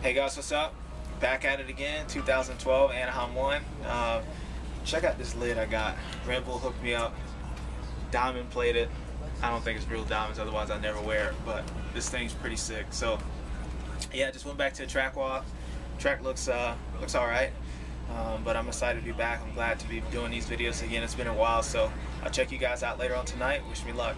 Hey guys, what's up? Back at it again, 2012 Anaheim 1. Uh, check out this lid I got. Red Bull hooked me up, diamond plated. I don't think it's real diamonds, otherwise I'd never wear it, but this thing's pretty sick. So, yeah, just went back to the track walk. Track looks uh, looks all right, um, but I'm excited to be back. I'm glad to be doing these videos again. It's been a while, so I'll check you guys out later on tonight. Wish me luck.